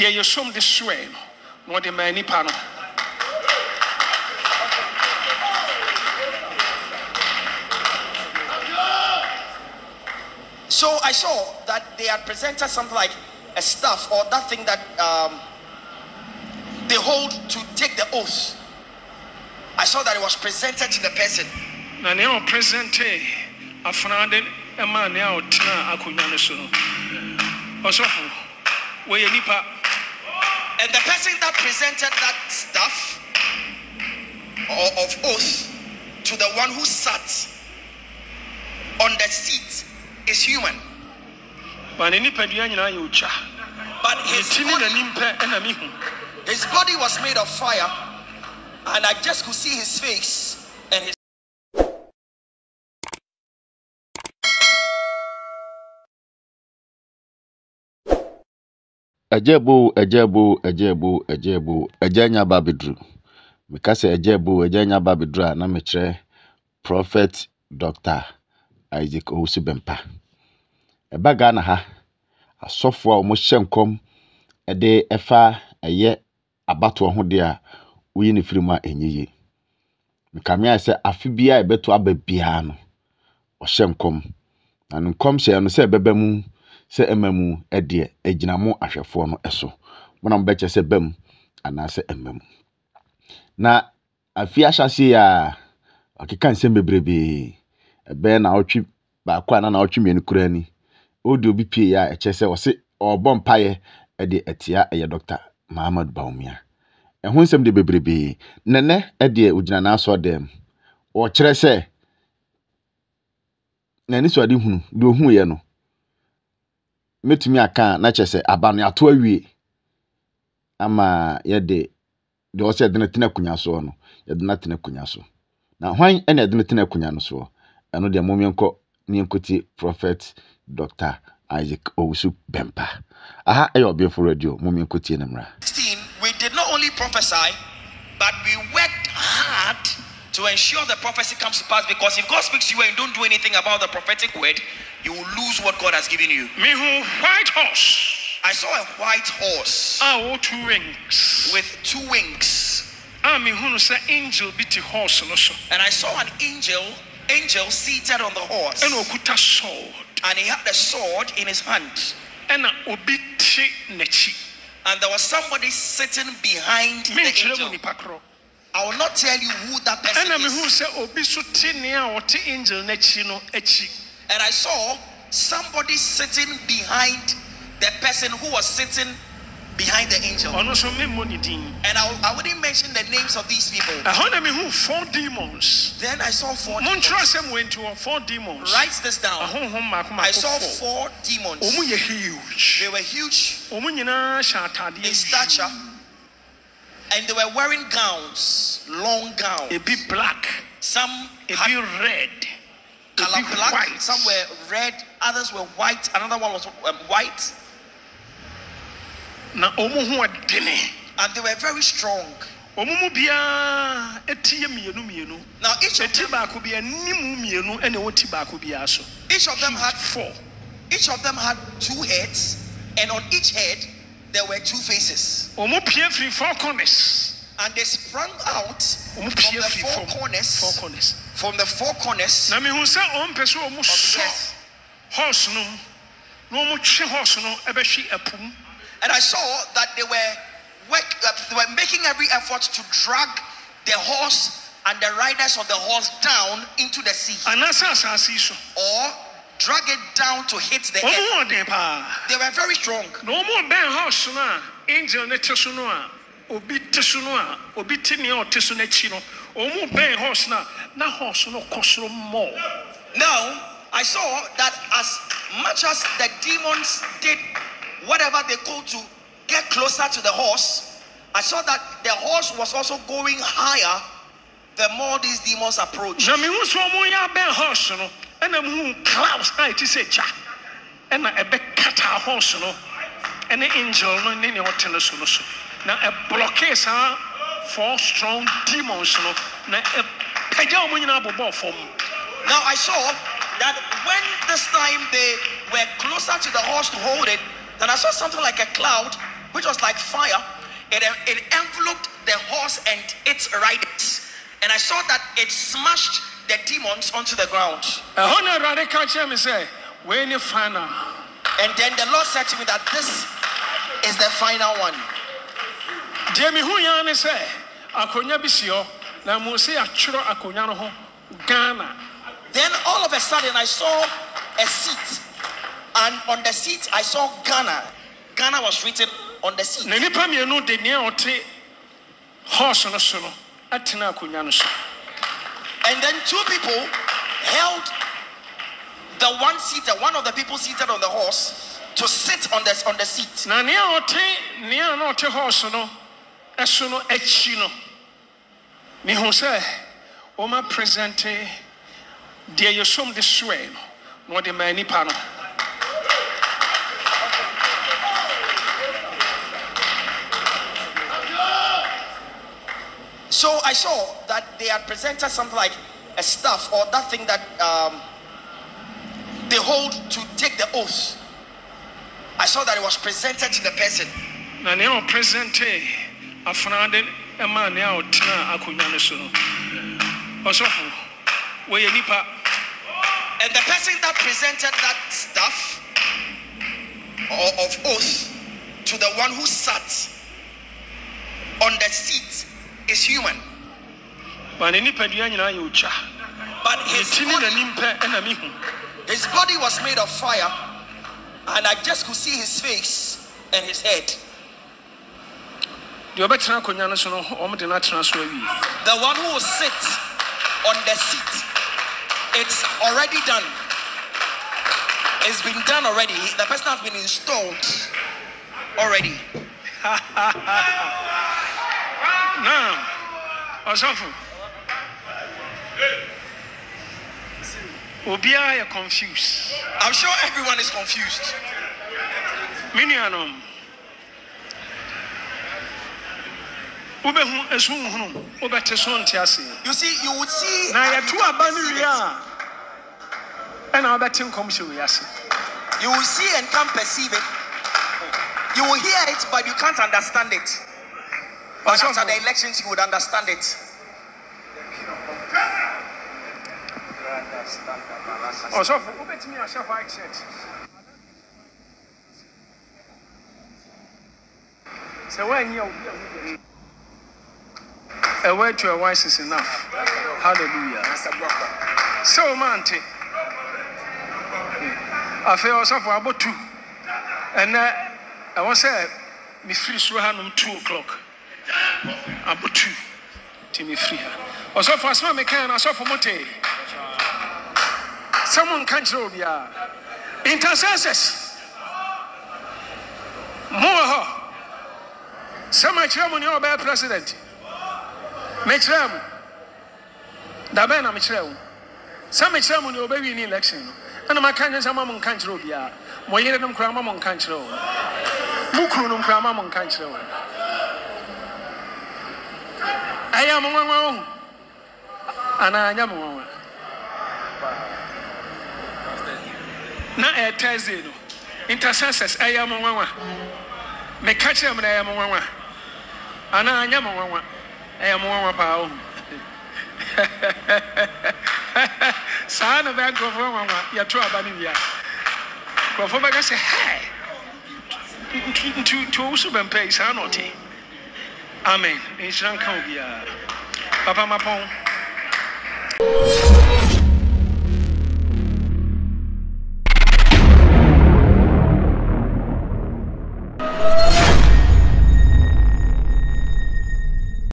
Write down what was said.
deɛ yɛsom de soɛe no na ɔde maa nipa no So I saw that they had presented something like a staff or that thing that um, they hold to take the oath. I saw that it was presented to the person. na nea ɔpresente afena de ma nea ɔtena akonnwa no so no ɔsɔfo wɔyɛ nipa And the person that presented that staff or of oath to the one who sat on the seat is human. ba ne nipadua nyinaa yɛ otwa But his body, n'anim pɛ ɛna mehu his body was made of fire, and I just could see his face ɛgyɛbo ɛgyɛbo ɛgyɛbo ɛgyɛbo ɛgya nya ba abɛduru meka sɛ ɛgyɛbo ɛgya nya ba a na mekyerɛ prophet dr isaac owusu bɛmpa ɛba ghana ha asɔfoɔ a wɔhyɛ nkɔm ɛde ɛfa ɛyɛ abatoɔ ho deɛ a woyi ne firi mu a ɛnyɛ yie. Nkame ayɛ sɛ afe biara ɛbɛto aba biara no ɔhyɛ nkɔm na ne nkɔm hyɛ no sɛ ɛbɛba mu sɛ ɛma mu ɛdeɛ ɛgyina mo ahwɛfoɔ no ɛso. Mo na mobɛkyɛ sɛ ba mu anaasɛ ɛma mu. Na afi ahyɛse yi a ɔkeka nsɛm bebrebee. Ɛbɛyɛ na ɔtwe baako a na na mmienu koraa ni ɔdi obi pie a ɛkyɛ sɛ ɔse ɔrebɔ mpaeɛ ɛde ɛtia ɛyɛ dɔkta mahamad baumia. Ɛho nsɛm de bebrebee. Nɛnɛ ɛdeɛ ogyina n'asɔ dɛm ɔkyerɛ sɛ n'ani so ade hunu deɛ ohuiɛ no mɛtumi aka na ato awie. Ama no so na hwan prophet dr isaac owusu aha radio. Mom yɛnkɔtie no mmra. 16, we did not only prophesy, but we worked hard to ensure the prophecy comes to pass. Because if God speaks to you and you don't do anything about the prophetic word, you will lose what God has given you. mehu white horse. I saw a white horse a ɔwɔ two wings. with two wings, ah, a mehu no sɛ angel bi te horse no so. And I saw an angel, angel seated on the horse, ɛna ɔkuta sword. And he had a sword in his hand. ɛna obi te n'akyi And there was somebody sitting behind the angel. I will not tell you who that person is. sɛ obi so te nea a ɔte angel n'akyi no akyi And I saw somebody sitting behind the person who was sitting behind the angel. ɔno nso memmɔ ne din And I, I wouldn't mention the names of these people. ɛhɔ na mehu four demons Then I saw four demons. sɛm wɔ nti wɔ four demons Write this down. I saw four demons. ɔmu yɛ huge They were huge ɔmu nyinaa hyɛ in stature and they were wearing gowns, long gowns. ebi black Some ebi had red color black, white some were red, others were white, another one was um, white, na ɔmu ho ɔdene and they were very strong. ɔmu mu biara eti yɛ mmienu mmienu Now each of them, baako bi anim mmienu ɛna ɛwɔ ti baako biara so each of them had four. Each of them had two heads, and on each head there were two faces. Ɔmu pie firi four corners And they sprang out from the firi four fam four corners, corners. From the four corners. Na mehu sɛ ɔmpɛ sɛ ɔmu of sɔ horse no mu na ɔmu twe horse no ɛbɛhwe ɛpo And I saw that they were work, uh, they were making every effort to drag the horse and the riders of the horse down into the sea, anaasɛ asase so. Or drag it down to hit the ɔmu earth. ho ɔden paa. They were very strong. na ɔmu bɛn horse no a angel ne te so no a obi te so no a obi te nea ɔte so n'akyi no bɛn horse no a na horse no kɔ soro mmɔɔ Now, I saw that as much as the demons did whatever they could to get closer to the horse, I saw that the horse was also going higher the more these demons approached. na mehu sɛ ɔmo yɛ abɛn horse no ɛna mehu clouds a ɛte sɛ gya ɛna ɛbɛkata horse no ɛne angel no ne nea ɔte no so no so na ɛblɔkee saa four strong demons no na ɛpagya ɔmo nyinaa bobɔɔ fam Now, I saw that when this time they were closer to the horse to hold it, then I saw something like a cloud which was like fire. It, it enveloped the horse and its riders. And I saw that it smashed the demons onto the ground. ɛhɔ na awurade ka kyerɛ me sɛ wei ne final And then the Lord said to me that this is the final one. Deɛ mehu yɛn ne sɛ akonnwa bi si hɔ na mu sɛ yɛatwerɛ akonnwa no ho ghana Then all of a sudden I saw a seat. And on the seat I saw Ghana. Ghana was written on the seat. na nnipa mmienu de nea ɔte horse no so no atena akonnwa no so And then two people held the one seat seated, one of the people seated on the horse to sit on the on the seat. na nea ɔte nea na ɔte horse no ɛso no akyi no mehu sɛ wɔma presente deɛ yɛsom de soɛ no na ɔde maa nnipa no So I saw that they had presented something like a staff or that thing that um, they hold to take the oath. I saw that it was presented to the person. na nea ɔpresente afena de ma nea ɔtena akonnwa no so no ɔsɔfo wɔyɛ nipa And the person that presented that staff or of oath to the one who sat on the seat is human. ma ne nipadua nyinaa yɛ otwa But his body, n'anim pɛ ɛna mehu his body was made of fire, and I just could see his face and his head. deɛ ɔbɛtena akonnwa no so no ɔmde no atena so awie The one who will sit on the seat, it's already done. It's been done already. The person has been installed already. na ɔsɔfo obiara confused I'm sure everyone is confused. me wobɛhu ɛso nhunu wobɛte so nte ase You see, you would see. na can't aba no wie a ɛna wobɛte nkɔm hyɛ wei ase You will see and can't perceive it. You will hear it, but you can't understand it. But Ɔsɔfo. after the elections, you would understand it. ɔsɔfo wobɛtumi ahyɛ white shirt sɛ woanyi a obi a wodani a word to a wise is enough. Hallelujah. So, Mante, I feel also for about two. And uh, I was say, me free Suhanum two o'clock. About two. Timmy free her. Also for some mechanic, I saw for Mote. Someone can't show me. Uh, intercessors. More. Some I my you, you're a bad president mekyerɛ mo da bɛn na mekyerɛ wo sɛ mekyerɛ mo nea ɔbɛwi ne election. No ɛna maka nyɛ sɛ ma mo nka nkyerɛ obiara mo yere nom koraa ma mo nka nkyerɛ wo mo kunu nom koraa ma mo nka nkyerɛ wo ɛyɛ mo nwanwa wo anaa nyɛ mo nwanwa na ɛyɛ thursday no intercessors ɛyɛ mo nwanwa meka kyerɛ mo na ɛyɛ mo nwanwa anaa nyɛ mo nwanwa ɛyɛ mo nwanwa paa o. Saa na bɛyɛ nkurɔfoɔ nwanwa yɛto aba no wia nkurɔfoɔ bɛka sɛ hɛ nti owu so bɛmpa yi saa na ɔte amen. Nhyira nka obiara papa mapɔn